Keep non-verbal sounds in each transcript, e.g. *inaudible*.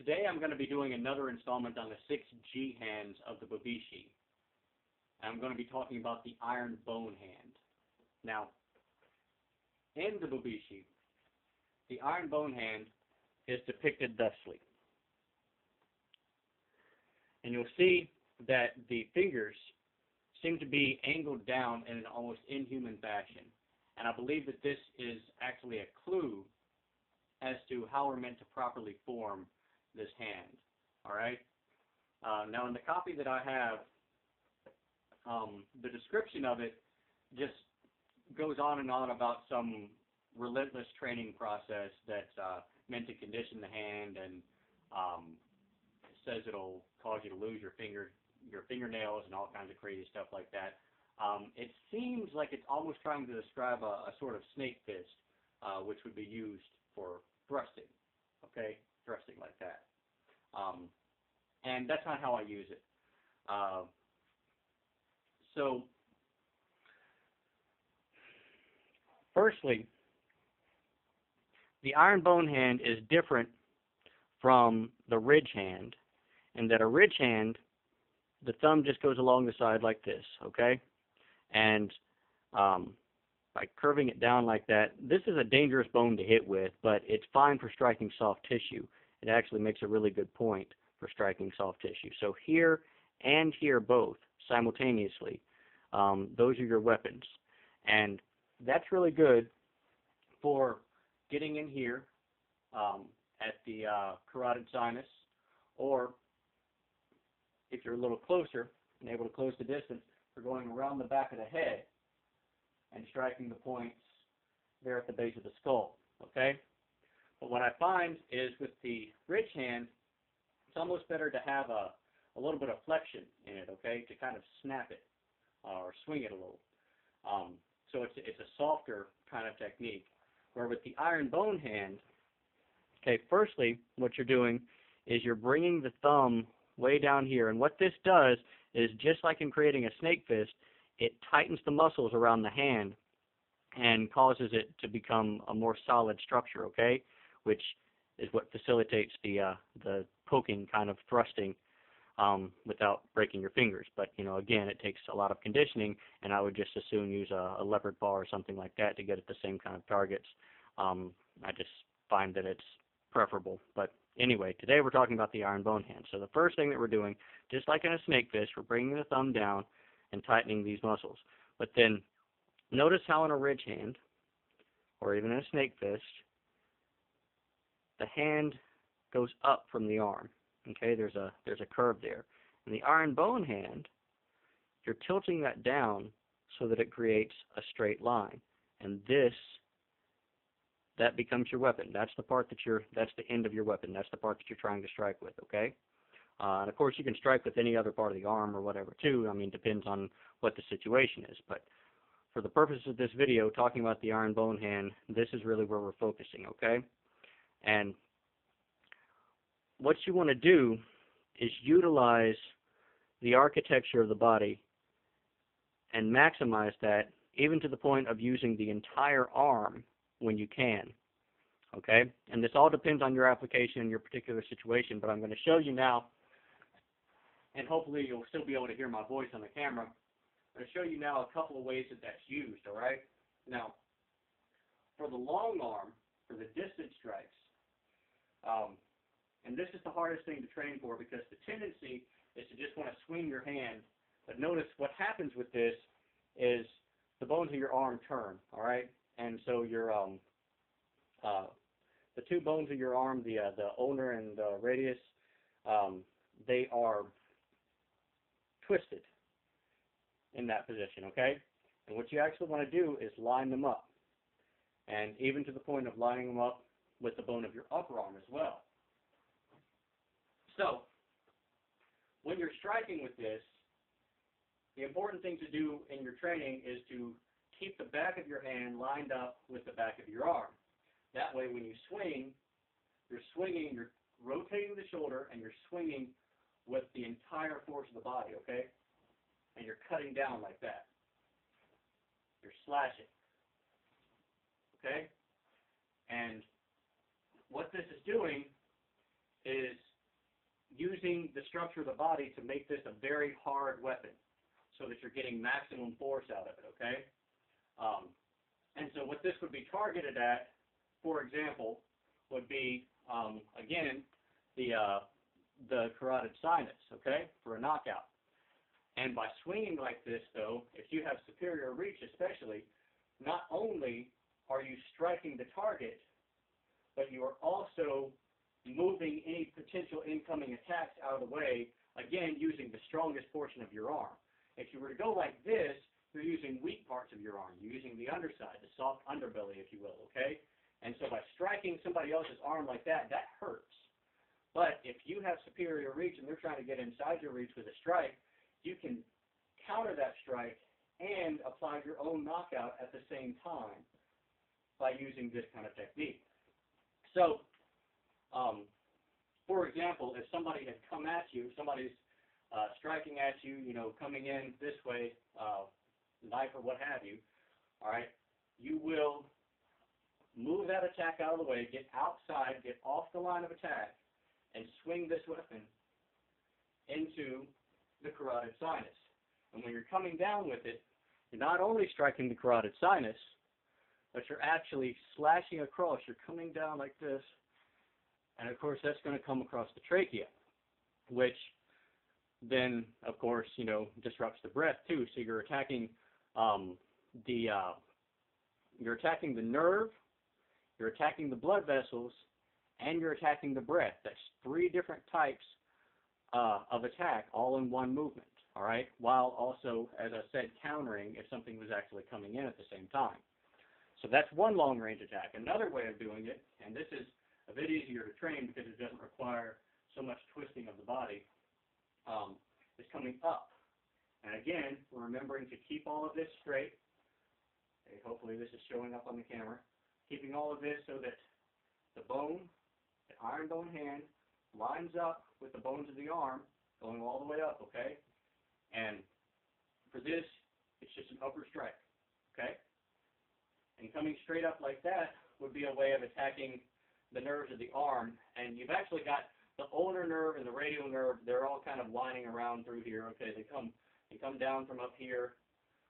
today I'm going to be doing another installment on the six ji hands of the Bubishi. I'm going to be talking about the iron bone hand. Now, in the Bubishi, the iron bone hand is depicted thusly. And you'll see that the fingers seem to be angled down in an almost inhuman fashion. And I believe that this is actually a clue as to how we're meant to properly form this hand. Alright? Uh, now in the copy that I have, um, the description of it just goes on and on about some relentless training process that's uh, meant to condition the hand and um, says it'll cause you to lose your finger your fingernails and all kinds of crazy stuff like that. Um, it seems like it's almost trying to describe a, a sort of snake fist, uh, which would be used for thrusting, okay, thrusting like that. Um, and that's not how I use it. Uh, so, firstly, the iron bone hand is different from the ridge hand, in that a ridge hand, the thumb just goes along the side like this, okay? And um, by curving it down like that, this is a dangerous bone to hit with, but it's fine for striking soft tissue. It actually makes a really good point for striking soft tissue. So here and here both, simultaneously, um, those are your weapons. And that's really good for getting in here um, at the uh, carotid sinus, or if you're a little closer and able to close the distance, for going around the back of the head and striking the points there at the base of the skull. Okay? But what I find is with the ridge hand, it's almost better to have a, a little bit of flexion in it, okay, to kind of snap it uh, or swing it a little. Um, so it's, it's a softer kind of technique. Where with the iron bone hand, okay, firstly, what you're doing is you're bringing the thumb way down here. And what this does is just like in creating a snake fist, it tightens the muscles around the hand and causes it to become a more solid structure, okay? Which is what facilitates the uh, the poking kind of thrusting um, without breaking your fingers. But you know, again, it takes a lot of conditioning, and I would just as soon use a, a leopard paw or something like that to get at the same kind of targets. Um, I just find that it's preferable. But anyway, today we're talking about the iron bone hand. So the first thing that we're doing, just like in a snake fist, we're bringing the thumb down and tightening these muscles. But then notice how in a ridge hand, or even in a snake fist, the hand goes up from the arm. Okay, there's a there's a curve there. In the iron bone hand, you're tilting that down so that it creates a straight line. And this that becomes your weapon. That's the part that you're that's the end of your weapon. That's the part that you're trying to strike with, okay? Uh, and of course, you can strike with any other part of the arm or whatever too. I mean, depends on what the situation is. But for the purpose of this video, talking about the iron bone hand, this is really where we're focusing, okay? And what you want to do is utilize the architecture of the body and maximize that even to the point of using the entire arm when you can. Okay? And this all depends on your application and your particular situation, but I'm going to show you now and hopefully you'll still be able to hear my voice on the camera. I'm going to show you now a couple of ways that that's used, all right? Now, for the long arm, for the distance strikes, um, and this is the hardest thing to train for because the tendency is to just want to swing your hand. But notice what happens with this is the bones of your arm turn, all right? And so your um, uh, the two bones of your arm, the uh, the ulnar and the radius, um, they are twisted in that position, okay? And what you actually want to do is line them up. And even to the point of lining them up with the bone of your upper arm as well. So, when you're striking with this, the important thing to do in your training is to keep the back of your hand lined up with the back of your arm. That way when you swing, you're swinging, you're rotating the shoulder, and you're swinging with the entire force of the body, okay? And you're cutting down like that. You're slashing. Okay? And what this is doing is using the structure of the body to make this a very hard weapon so that you're getting maximum force out of it, okay? Um, and so what this would be targeted at, for example, would be, um, again, the, uh, the carotid sinus, okay, for a knockout. And by swinging like this, though, if you have superior reach especially, not only are you striking the target, but you are also moving any potential incoming attacks out of the way, again, using the strongest portion of your arm. If you were to go like this, you're using weak parts of your arm. You're using the underside, the soft underbelly, if you will, okay? And so by striking somebody else's arm like that, that hurts. But if you have superior reach and they're trying to get inside your reach with a strike, you can counter that strike and apply your own knockout at the same time by using this kind of technique. So, um, for example, if somebody had come at you, somebody's uh, striking at you, you know, coming in this way, uh, knife or what have you, all right, you will move that attack out of the way, get outside, get off the line of attack, and swing this weapon into the carotid sinus. And when you're coming down with it, you're not only striking the carotid sinus, but you're actually slashing across. You're coming down like this, and of course that's going to come across the trachea, which then, of course, you know, disrupts the breath too. So you're attacking um, the uh, you're attacking the nerve, you're attacking the blood vessels, and you're attacking the breath. That's three different types uh, of attack all in one movement. All right, while also, as I said, countering if something was actually coming in at the same time. So that's one long range attack. Another way of doing it, and this is a bit easier to train because it doesn't require so much twisting of the body, um, is coming up. And again, we're remembering to keep all of this straight. Okay, hopefully this is showing up on the camera. Keeping all of this so that the bone, the iron bone hand, lines up with the bones of the arm, going all the way up, okay? And for this, it's just an upper strike, okay? And coming straight up like that would be a way of attacking the nerves of the arm. And you've actually got the ulnar nerve and the radial nerve, they're all kind of lining around through here. Okay, they come they come down from up here.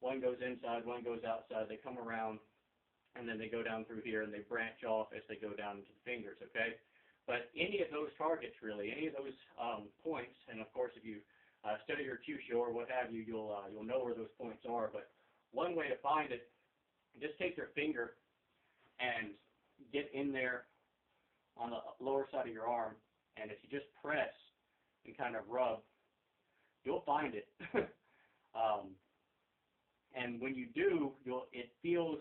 One goes inside, one goes outside. They come around, and then they go down through here, and they branch off as they go down into the fingers, okay? But any of those targets, really, any of those um, points, and of course, if you uh, study your Kyusho or what have you, you'll uh, you'll know where those points are. But one way to find it, just take your finger and get in there on the lower side of your arm, and if you just press and kind of rub, you'll find it. *laughs* um, and when you do, you'll it feels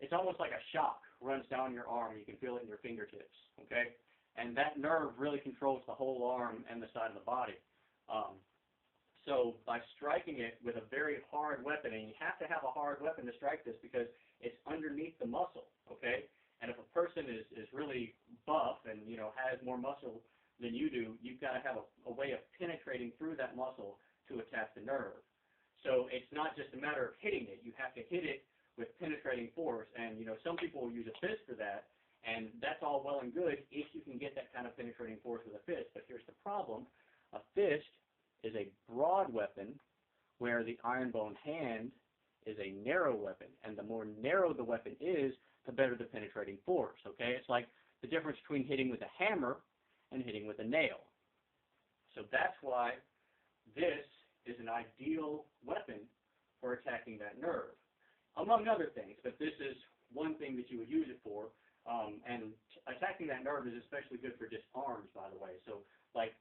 it's almost like a shock runs down your arm. You can feel it in your fingertips. Okay, and that nerve really controls the whole arm and the side of the body. Um, so by striking it with a very hard weapon, and you have to have a hard weapon to strike this because it's underneath the muscle. Okay, and if a person is, is really buff and you know has more muscle than you do, you've got to have a, a way of penetrating through that muscle to attack the nerve. So it's not just a matter of hitting it. You have to hit it with penetrating force. And you know some people will use a fist for that, and that's all well and good if you can get that kind of penetrating force with a fist. But here's the problem: a fist is a broad weapon, where the iron bone hand is a narrow weapon. And the more narrow the weapon is, the better the penetrating force. Okay, it's like the difference between hitting with a hammer and hitting with a nail. So that's why this is an ideal weapon for attacking that nerve, among other things. But this is one thing that you would use it for. Um, and attacking that nerve is especially good for disarms, by the way. So, like,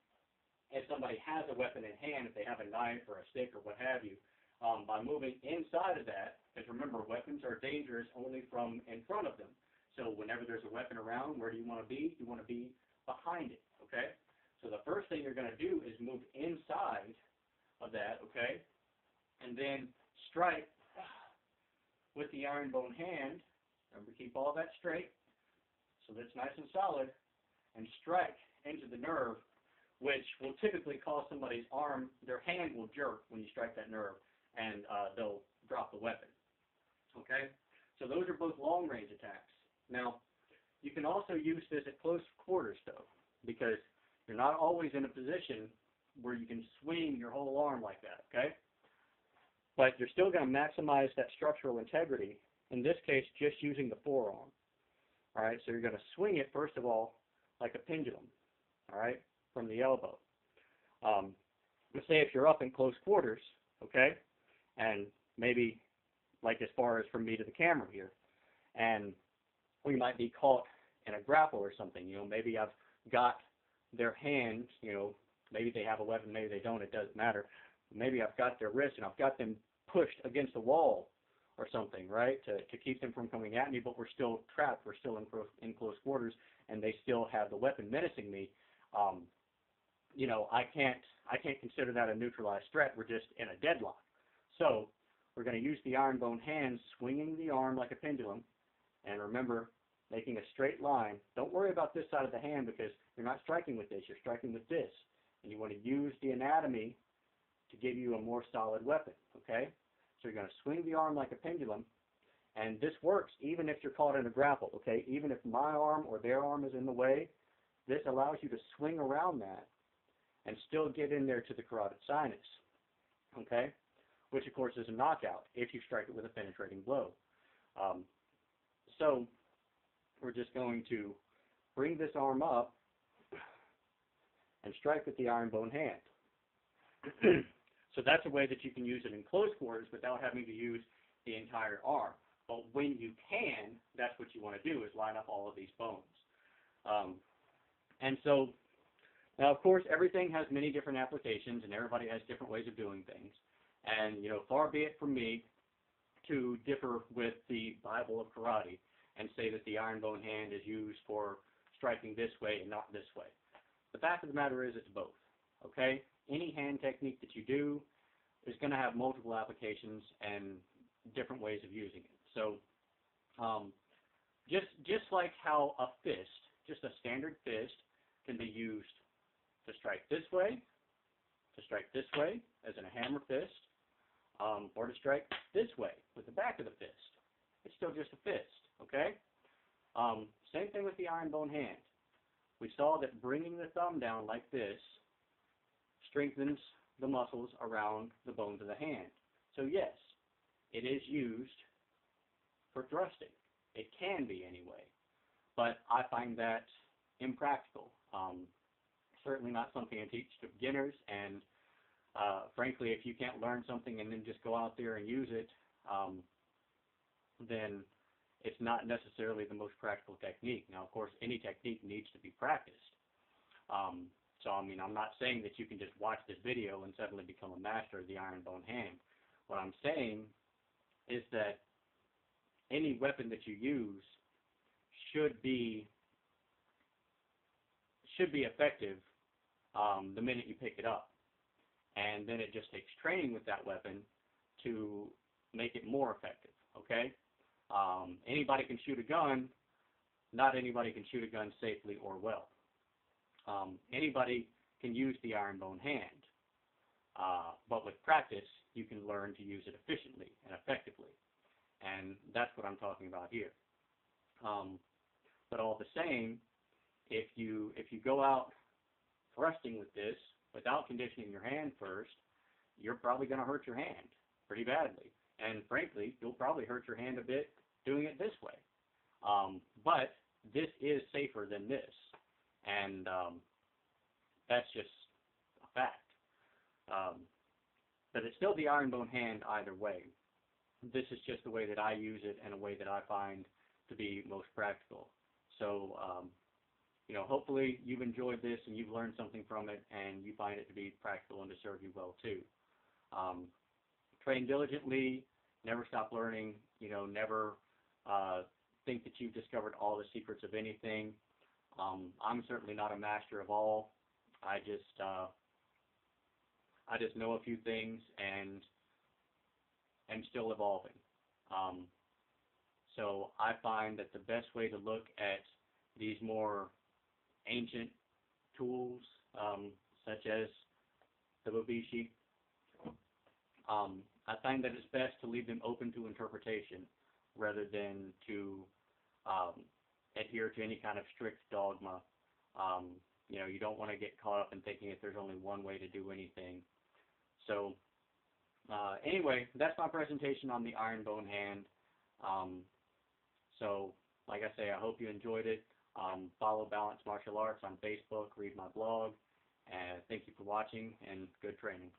if somebody has a weapon in hand, if they have a knife or a stick or what have you, um, by moving inside of that, because remember, weapons are dangerous only from in front of them. So whenever there's a weapon around, where do you want to be? You want to be behind it, okay? So the first thing you're going to do is move inside of that, okay? And then strike with the iron bone hand. Remember, keep all that straight so that it's nice and solid. And strike into the nerve, which will typically cause somebody's arm, their hand will jerk when you strike that nerve, and uh, they'll drop the weapon. Okay? So those are both long-range attacks. Now, you can also use this at close quarters, though, because You're not always in a position where you can swing your whole arm like that, okay? But you're still going to maximize that structural integrity, in this case, just using the forearm. All right, so you're going to swing it, first of all, like a pendulum, all right, from the elbow. Um, let's say if you're up in close quarters, okay, and maybe like as far as from me to the camera here, and we might be caught in a grapple or something, you know, maybe I've got their hand, you know, maybe they have a weapon, maybe they don't, it doesn't matter. Maybe I've got their wrist and I've got them pushed against the wall or something, right, to, to keep them from coming at me, but we're still trapped, we're still in, in close quarters, and they still have the weapon menacing me. Um, you know, I can't, I can't consider that a neutralized threat. We're just in a deadlock. So we're going to use the iron bone hand, swinging the arm like a pendulum, and remember, making a straight line. Don't worry about this side of the hand because you're not striking with this, you're striking with this. And you want to use the anatomy to give you a more solid weapon, okay? So you're going to swing the arm like a pendulum, and this works even if you're caught in a grapple, okay? Even if my arm or their arm is in the way, this allows you to swing around that and still get in there to the carotid sinus, okay? Which, of course, is a knockout if you strike it with a penetrating blow. Um, so we're just going to bring this arm up and strike with the iron bone hand. *clears throat* So that's a way that you can use it in close quarters without having to use the entire arm. But when you can, that's what you want to do is line up all of these bones. Um, and so, now of course, everything has many different applications and everybody has different ways of doing things. And, you know, far be it from me to differ with the Bible of karate and say that the iron bone hand is used for striking this way and not this way. The fact of the matter is it's both, okay? any hand technique that you do is going to have multiple applications and different ways of using it. So um, just just like how a fist, just a standard fist, can be used to strike this way, to strike this way, as in a hammer fist, um, or to strike this way with the back of the fist. It's still just a fist, okay? Um, same thing with the iron bone hand. We saw that bringing the thumb down like this strengthens the muscles around the bones of the hand. So yes, it is used for thrusting. It can be anyway, but I find that impractical. Um, certainly not something I teach to beginners, and uh, frankly, if you can't learn something and then just go out there and use it, um, then it's not necessarily the most practical technique. Now, of course, any technique needs to be practiced. Um, so, I mean, I'm not saying that you can just watch this video and suddenly become a master of the iron bone hand. What I'm saying is that any weapon that you use should be should be effective um, the minute you pick it up. And then it just takes training with that weapon to make it more effective, okay? Um, anybody can shoot a gun. Not anybody can shoot a gun safely or well um, anybody can use the iron bone hand. Uh, but with practice, you can learn to use it efficiently and effectively. And that's what I'm talking about here. Um, but all the same, if you if you go out thrusting with this without conditioning your hand first, you're probably going to hurt your hand pretty badly. And frankly, you'll probably hurt your hand a bit doing it this way. Um, but this is safer than this and um, that's just a fact. Um, but it's still the iron bone hand either way. This is just the way that I use it and a way that I find to be most practical. So, um, you know, hopefully you've enjoyed this and you've learned something from it and you find it to be practical and to serve you well too. Um, train diligently, never stop learning, you know, never uh, think that you've discovered all the secrets of anything. Um, I'm certainly not a master of all. I just uh, I just know a few things and am still evolving. Um, so I find that the best way to look at these more ancient tools, um, such as the Bubishi, um, I find that it's best to leave them open to interpretation rather than to um, adhere to any kind of strict dogma. You know, you don't want to get caught up in thinking that there's only one way to do anything. So, uh, anyway, that's my presentation on the iron bone hand. Um, so, like I say, I hope you enjoyed it. Um, follow Balance Martial Arts on Facebook, read my blog, and thank you for watching and good training.